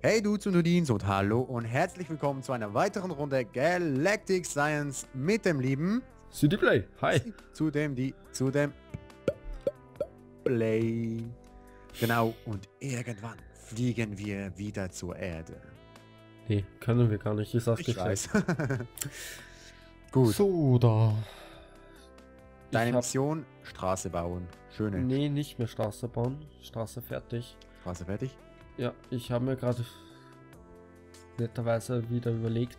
Hey du zu Nudins und hallo und herzlich willkommen zu einer weiteren Runde Galactic Science mit dem lieben City Play. Hi. zu dem die zu dem Play. Genau und irgendwann fliegen wir wieder zur Erde. Nee, können wir gar nicht. Ich sag's Ich dir weiß. Gut, So, da. deine hab, Mission Straße bauen. Schöne Nee, nicht mehr Straße bauen. Straße fertig. Straße fertig. Ja, ich habe mir gerade netterweise wieder überlegt,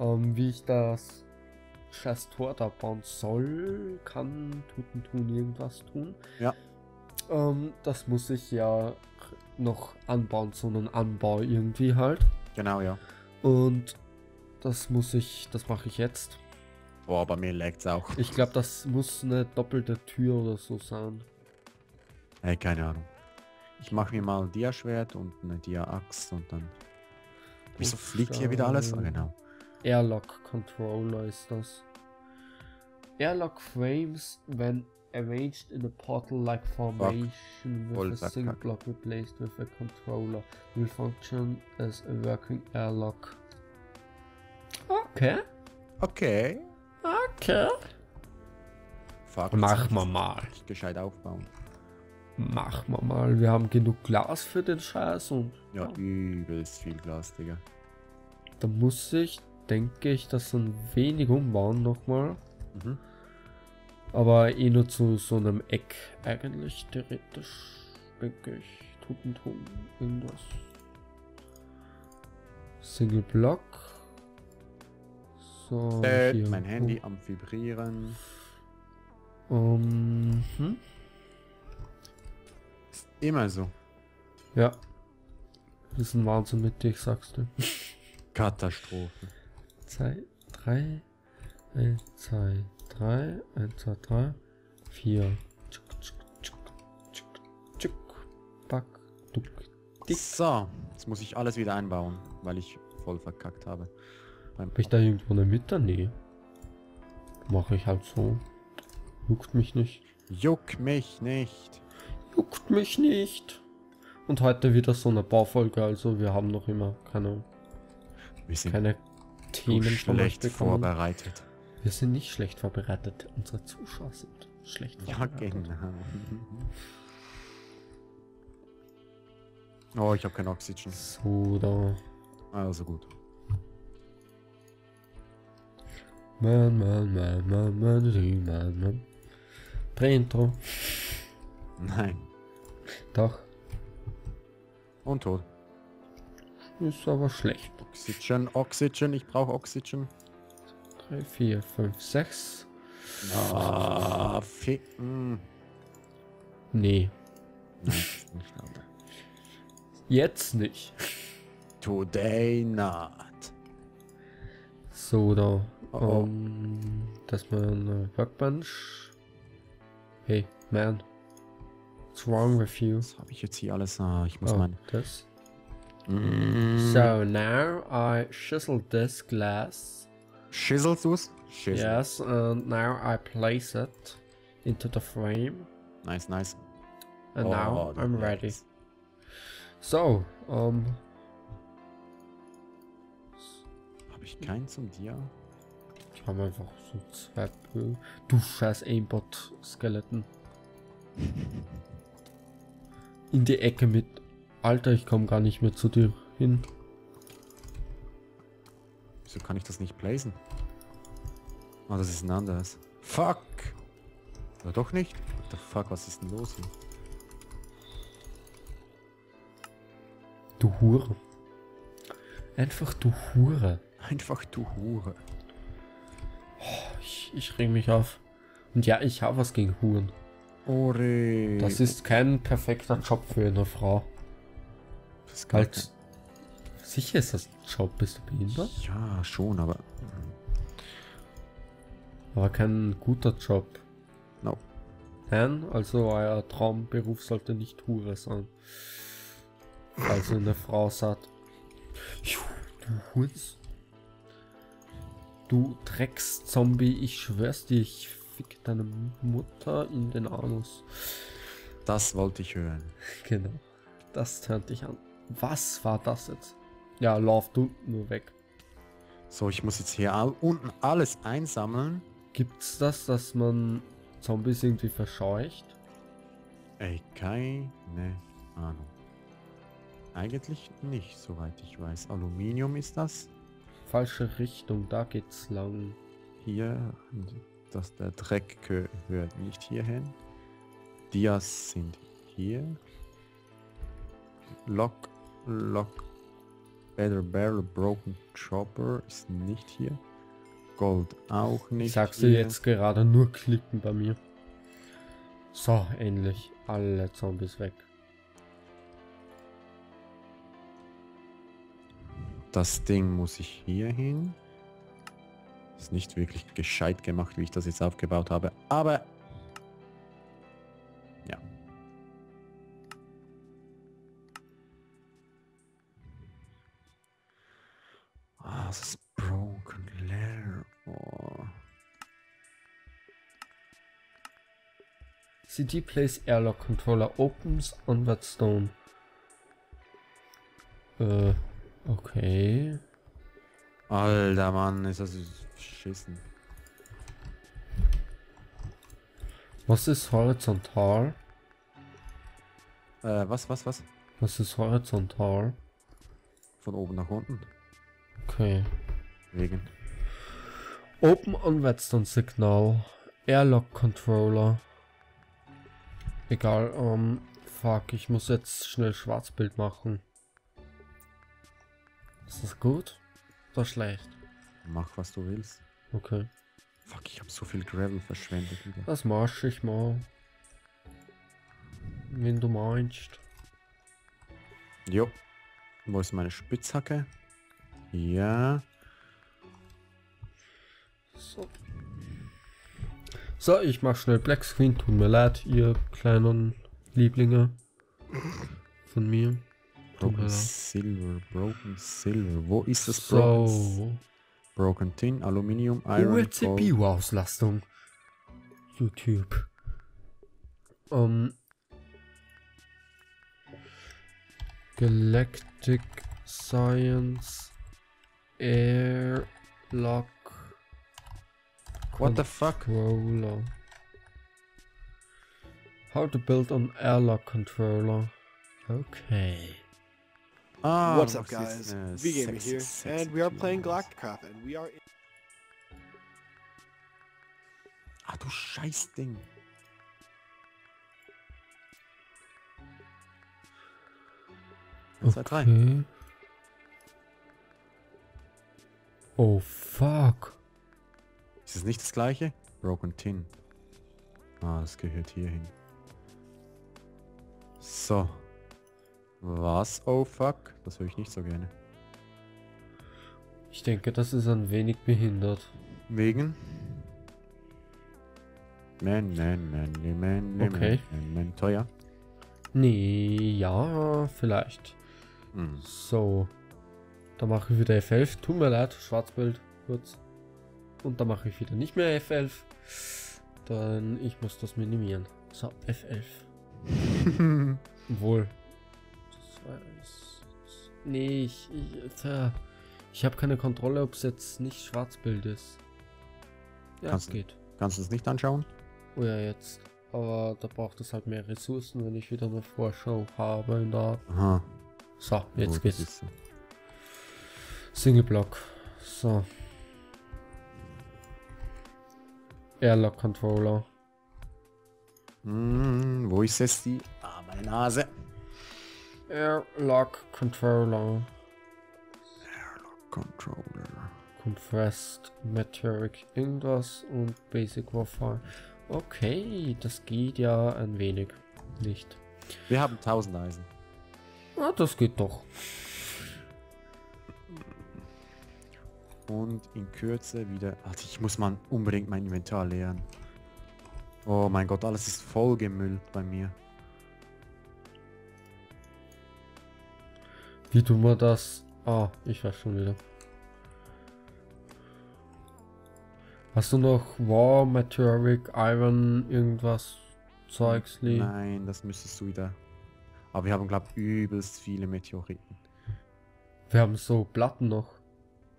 ähm, wie ich das scheiß Tor da bauen soll, kann, tun, tun, irgendwas tun. Ja. Ähm, das muss ich ja noch anbauen, so einen Anbau irgendwie halt. Genau, ja. Und das muss ich, das mache ich jetzt. Boah, bei mir lag's auch. Ich glaube, das muss eine doppelte Tür oder so sein. Ey, keine Ahnung. Ich mache mir mal ein Dia-Schwert und eine Dia-Axt und dann... Wieso fliegt hier wieder alles? Ah, genau. Airlock Controller ist das. Airlock frames when arranged in a portal-like formation Voll with a single block replaced with a controller will function as a working airlock. Okay. Okay. Okay. Fuck, Mach jetzt mal Gescheit aufbauen. Machen wir mal. Wir haben genug Glas für den Scheiß und Ja, übelst viel Glas, Digga. da muss ich, denke ich, das ein wenig umbauen nochmal. Mhm. Aber eh nur zu so einem Eck. Eigentlich theoretisch, denke ich. Tutentum, irgendwas. Single Block. So, Äh, mein Handy am Vibrieren. Um, hm? Immer so. Ja. Das ist ein Wahnsinn mit dir, sagst du. Katastrophe. 2, 3, 1, 2, 3, 1, 2, 3, 4. Tschuk, tschuk, tschuk, tschuk, tschuk, back, duck, dick. So, jetzt muss ich alles wieder einbauen, weil ich voll verkackt habe. Beim Hab ich da irgendwo eine Mitte? Nee. Mache ich halt so. Juckt mich nicht. Juck mich nicht. Juckt mich nicht. Und heute wieder so eine Baufolge, also wir haben noch immer keine, Wir sind keine Themen schlecht bekommen. vorbereitet. Wir sind nicht schlecht vorbereitet. Unsere Zuschauer sind schlecht Ja, vorbereitet. genau. Oh, ich habe kein Oxygen. So, da. Also gut. Man, man, man, man, man, man, man, man. Pre-Intro. Nein. Doch. Und tot. Ist aber schlecht. Oxygen, Oxygen, ich brauche Oxygen. 3, 4, 5, 6. Ah, ficken. Nee. Nein, nicht aber. Jetzt nicht. Today not. So, da. Oh, oh. Ähm, das ist meine Workbench. Hey, man. What's wrong with you? Was habe ich jetzt hier alles? Ah, ich muss Oh, mein. das. Mm. So, now I chisel this glass. Schisselst du's? Schissel. Yes, and now I place it into the frame. Nice, nice. And Oh, now I'm ready. Blöds. So, ähm, Habe ich keinen zum dir? ich habe einfach so zwei Du scheiß Aimbot-Skeleton. In die Ecke mit. Alter, ich komme gar nicht mehr zu dir hin. Wieso kann ich das nicht placen? Ah, das ist ein anderes. Fuck! Oder doch nicht? What the fuck, was ist denn los hier? Du Hure. Einfach du Hure. Einfach du Hure. Ich, ich reg mich auf. Und ja, ich habe was gegen Huren. Ore. Das ist kein perfekter Job für eine Frau. Das Halt. Sicher ist das ein Job, bist du behindert? Ja, schon, aber. Aber kein guter Job. No. Nein, also euer Traumberuf sollte nicht Hure sein. Also eine Frau sagt, "Juh, du Hurz, du Dreckszombie, ich schwör's dir, ich fick deine Mutter in den Anus. Das wollte ich hören. Genau, das tönt dich an. Was war das jetzt? Ja, lauf du nur weg. So, ich muss jetzt hier all, unten alles einsammeln. Gibt's das, dass man Zombies irgendwie verscheucht? Ey, keine Ahnung. Eigentlich nicht, soweit ich weiß. Aluminium ist das. Falsche Richtung, da geht's lang. Hier, dass der Dreck gehört nicht hierhin. Dias sind hier. Lock, Lock, Better Barrel, Broken Chopper ist nicht hier. Gold auch nicht. Sagst du jetzt gerade nur klicken bei mir? So, endlich. Alle Zombies weg. Das Ding muss ich hier hin. Ist nicht wirklich gescheit gemacht, wie ich das jetzt aufgebaut habe. Aber... Ja. Ah, das ist Broken Lair. Oh. CD Place Airlock Controller opens onward stone. Äh, okay. Alter Mann, ist das beschissen. Was ist horizontal? Äh, was, was, was? Was ist horizontal? Von oben nach unten. Okay. Wegen. Open onward stone signal. Airlock Controller. Egal, ähm, fuck, ich muss jetzt schnell Schwarzbild machen. Ist das gut? Oder schlecht? Mach, was du willst. Okay. Fuck, ich habe so viel Gravel verschwendet wieder. Das mach ich mal. Wenn du meinst. Jo. Wo ist meine Spitzhacke? Ja. So. So, ich mach schnell Black Screen. Tut mir leid, ihr kleinen Lieblinge von mir. Broken leid. Silver, Broken Silver. Wo ist das Broken? So. Broken Tin, Aluminium, Iron. CPU-Auslastung. YouTube. Ähm. Galactic Science Airlock What the fuck? Controller. How to build an airlock controller. Okay. Ah, What's up, guys? eine V-Gamer sexy, here, sexy and we are playing Galacticraft, and we are. Ah, du Scheißding. Eins, zwei, drei. Okay. Oh fuck. Ist es nicht das gleiche? Broken Tin. Ah, das gehört hier hin. So. Was? Oh fuck. Das höre ich nicht so gerne. Ich denke, das ist ein wenig behindert. Wegen? Man, man, man, man, man, man, Okay. man, man, teuer. Nee, ja, vielleicht. Hm. So. Da mache ich wieder F11. Tut mir leid, Schwarzbild. Kurz. Und da mache ich wieder nicht mehr F11. Dann ich muss das minimieren. So, F11. Obwohl. Jetzt- Nee, ich. Ich, ich habe keine Kontrolle, ob es jetzt nicht Schwarzbild ist. Ja, Kannst geht. Kannst du es nicht anschauen? Oh ja, jetzt. Aber da braucht es halt mehr Ressourcen, wenn ich wieder eine Vorschau habe in der. Aha. So, jetzt gut, geht's. siehst du. Single Block. So. Airlock Controller. Hm, wo ist es die? Ah, meine Nase. Airlock Controller. Controller. Compressed Metallic irgendwas und Basic Warfare. Okay, das geht ja ein wenig. Nicht. Wir haben 1000 Eisen. Ah, das geht doch. Und in Kürze wieder... Alter, ich muss mal unbedingt mein Inventar leeren. Oh mein Gott, alles ist voll gemüllt bei mir. Wie tun wir das? Ah, ich weiß schon wieder. Hast du noch War, Meteoric, Iron, irgendwas Zeugsli? Nein, das müsstest du wieder... Aber wir haben, glaube ich, übelst viele Meteoriten. Wir haben so Platten noch.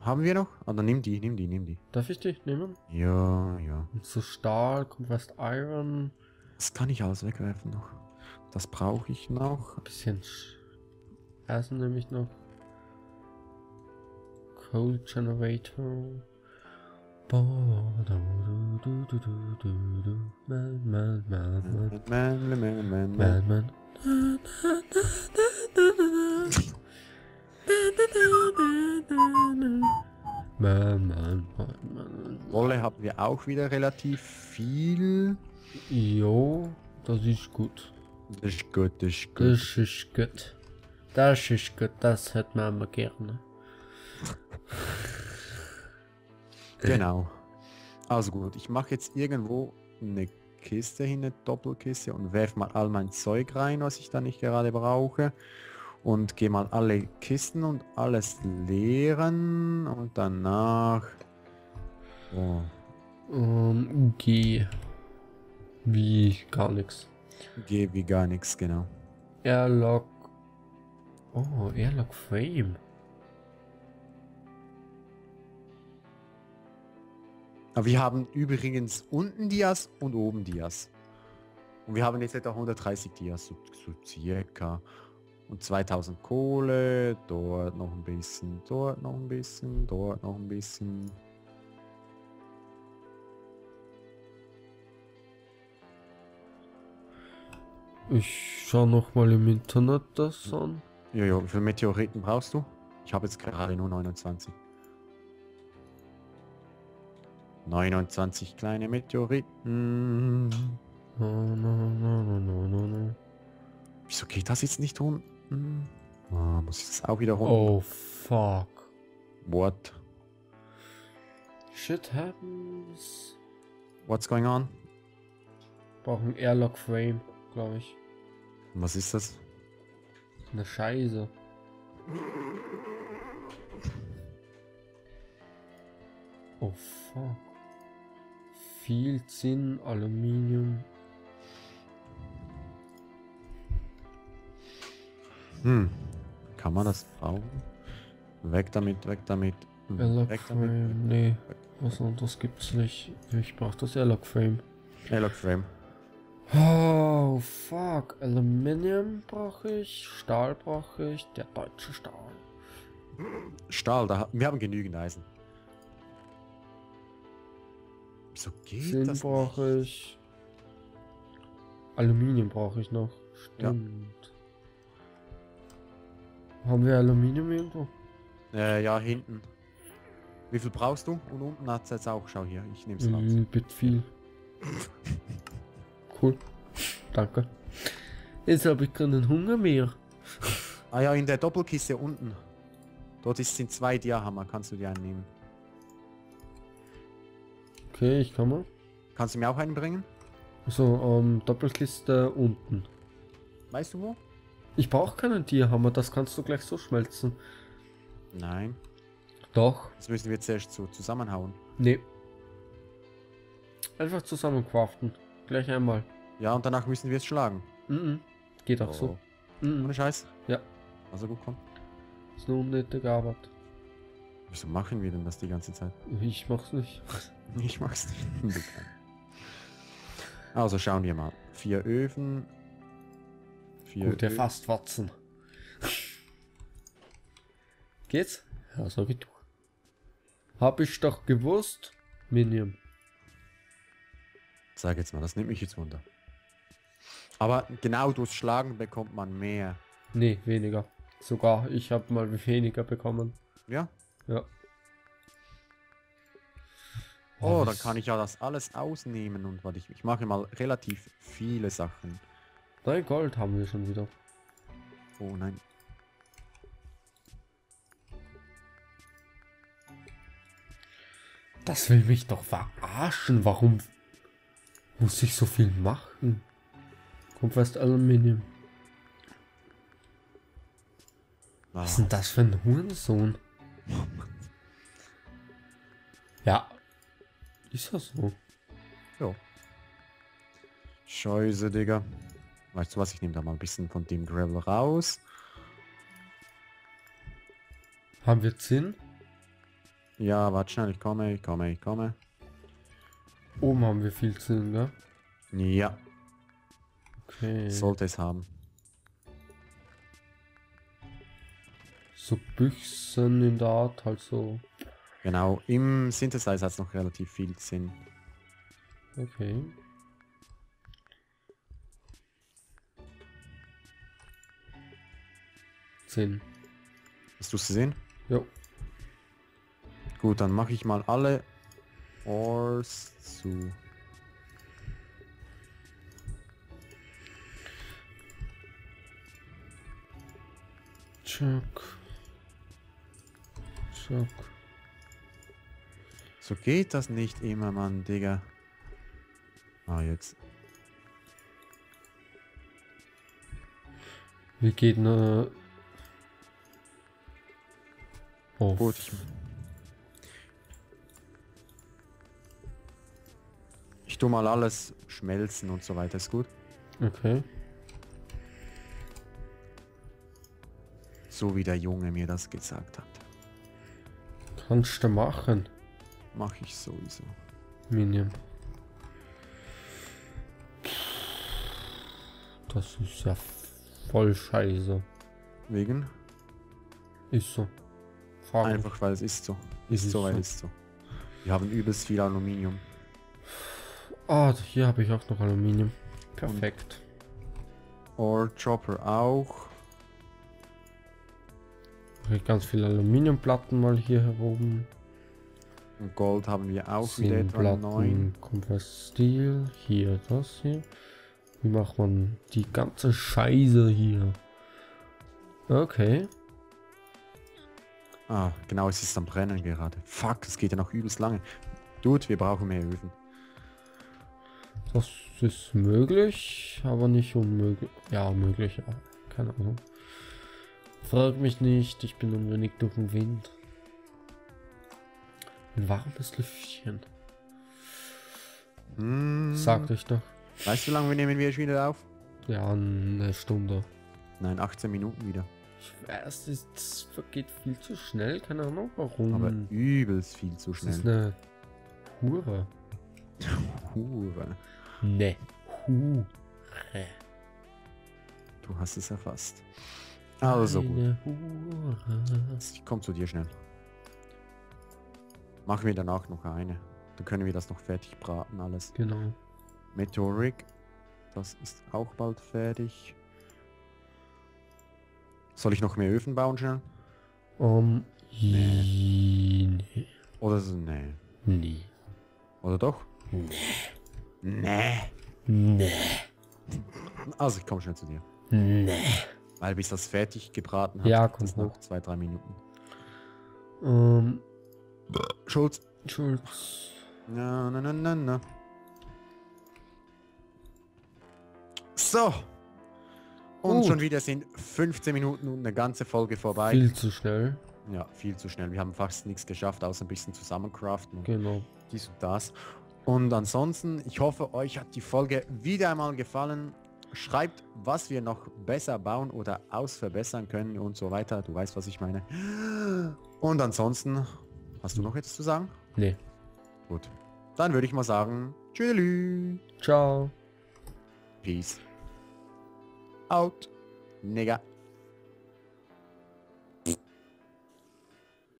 Haben wir noch? Ah, dann nimm die, nimm die, nimm die. Darf ich die nehmen? Ja, ja. Und so Stahl, Compressed Iron, Das kann ich alles wegwerfen noch. Das brauche ich noch. ein bisschen Sch- Eisen nehme ich noch. Coal Generator. Da-. Wolle haben wir auch wieder relativ viel. Jo, das ist gut. Das ist gut, das ist gut. Das ist gut. Das ist gut, das hätte man immer gerne. Genau. Also gut, ich mache jetzt irgendwo eine Kiste hin, eine Doppelkiste und werfe mal all mein Zeug rein, was ich da nicht gerade brauche. Und gehe mal alle Kisten und alles leeren und danach... Oh, Ähm, G. Wie gar nichts. geh wie gar nichts, genau. Airlock. Oh, Airlock Frame. Aber wir haben übrigens unten Dias und oben Dias. Und wir haben jetzt etwa 130 Dias, so, so circa. Und 2000 Kohle, dort noch ein bisschen, dort noch ein bisschen, dort noch ein bisschen. Ich schau noch mal im Internet das an. Jojo, wie viele Meteoriten brauchst du? Ich habe jetzt gerade nur 29. 29 kleine Meteoriten. No, no, no, no, no, no, no. Wieso geht das jetzt nicht unten? Ah, muss ich das auch wieder runter? Oh, fuck. What? Shit happens. What's going on? Brauchen Airlock Frame, glaube ich. Was ist das? Eine Scheiße. Oh fuck. Viel Zinn, Aluminium. Hm. Kann man das brauchen? Weg damit, weg damit. hm, Airlock Weg damit. Frame, nee. Was anderes gibt's nicht. Ich brauch das Airlock Frame. Airlock Frame. Oh fuck. Aluminium brauche ich. Stahl brauche ich. Der deutsche Stahl. Stahl, da, wir haben genügend Eisen. Wieso geht Zinn das brauche ich. Aluminium brauche ich noch. Ja. Stimmt. Haben wir Aluminium irgendwo? Äh, ja, hinten. Wie viel brauchst du? Und unten hat es jetzt auch. Schau hier, ich nehme es raus. Ein bit viel. Cool. Danke. Jetzt habe ich keinen Hunger mehr. Ah ja, in der Doppelkiste unten. Dort ist, sind zwei Diahammer, kannst du dir einen nehmen. Okay, ich kann mal. Kannst du mir auch einen bringen? So, ähm, Doppelkiste unten. Weißt du wo? Ich brauche keinen Tierhammer, das kannst du gleich so schmelzen. Nein. Doch. Das müssen wir zuerst so zusammenhauen. Nee. Einfach zusammen craften. Gleich einmal. Ja, und danach müssen wir es schlagen. Mhm. Geht auch so. Oh. Mhm. Ohne Scheiß? Ja. Also gut, komm. Ist nur unnötige Arbeit. Wieso machen wir denn das die ganze Zeit? Ich mach's nicht. Ich mag's nicht. Also schauen wir mal. Vier Öfen. Vier Gut, fast Watzen. Geht's? Ja, sag ich doch. Hab ich doch gewusst. Minium. Sag jetzt mal, das nimmt mich jetzt wunder. Aber genau durchs Schlagen bekommt man mehr. Nee, weniger. Sogar, ich habe mal weniger bekommen. Ja? Ja. Oh, dann kann ich ja das alles ausnehmen und was ich, ich mache mal relativ viele Sachen. Nein, Gold haben wir schon wieder. Oh nein. Das will mich doch verarschen. Warum muss ich so viel machen? Kommt fast Aluminium. Ah, Was ist denn das für ein Hurensohn? Ja. Ist ja so. ja. Scheiße, Digga. Weißt du was, ich nehme da mal ein bisschen von dem Gravel raus. Haben wir Zinn? Ja, warte schnell, ich komme, ich komme, ich komme. Oben haben wir viel ne? Ja, Okay. sollte es haben. So Büchsen in der Art, halt so. Genau, im Synthesizer hat es noch relativ viel Sinn. Okay. Zinn. Hast du es gesehen? Jo. Gut, dann mache ich mal alle Ors zu. Chuck. Chuck. So geht das nicht immer, Mann, Digga. Ah, jetzt. Wie geht ne? Oh, Gut, ich, ich tu mal alles schmelzen und so weiter, ist gut. okay. So wie der Junge mir das gesagt hat. Kannst du machen, Mache ich sowieso. Minion. Das ist ja voll scheiße. Wegen? Ist so. Frage. Einfach weil es ist so. Ist ist so, weil so. es ist so. Wir haben übelst viel Aluminium. Ah, hier habe ich auch noch Aluminium. Perfekt. Ore Chopper auch. Ich ganz viele Aluminiumplatten mal hier herum. Und Gold haben wir auch wieder etwa neun. Platten, Compressed Steel. Hier, das hier. Wie macht man die ganze Scheiße hier? Okay. Ah, genau, es ist am Brennen gerade. Fuck, es geht ja noch übelst lange. Dude, wir brauchen mehr Öfen. Das ist möglich, aber nicht unmöglich. Ja, möglich, ja. Keine Ahnung. Frag mich nicht, ich bin ein wenig durch den Wind. Ein warmes Lüftchen. Hm, Sagt euch doch. Weißt du, wie lange wir nehmen wir schon wieder auf? Ja, eine Stunde. Nein, 18 Minuten wieder. Ich weiß, es vergeht viel zu schnell, keine Ahnung warum. Aber übelst viel zu das ist schnell. eine Hure. Hure. Ne. Hure. Du hast es erfasst. Also gut. Eine Hure. Ich komme zu dir schnell. Machen wir danach noch eine. Dann können wir das noch fertig braten alles. Genau. Meteoric. Das ist auch bald fertig. Soll ich noch mehr Öfen bauen schnell? Um. Nee. Nee. Oder so? Nee. Nee. Oder doch? Nee. Nee. Nee. Also ich komme schnell zu dir. Nee. Weil bis das fertig gebraten hat, Ja, kommt noch zwei, drei Minuten. Ähm. Schulz. Schulz. Na, na, na, na, na. So. Und Gut. schon wieder sind 15 Minuten und eine ganze Folge vorbei. Viel zu schnell. Ja, viel zu schnell. Wir haben fast nichts geschafft, außer ein bisschen zusammencraften Genau. dies und das. Und ansonsten, ich hoffe, euch hat die Folge wieder einmal gefallen. Schreibt, was wir noch besser bauen oder ausverbessern können und so weiter. Du weißt, was ich meine. Und ansonsten, hast du noch etwas zu sagen? Nee. Gut. Dann würde ich mal sagen, tschüss. Ciao. Peace. Out. Nigga.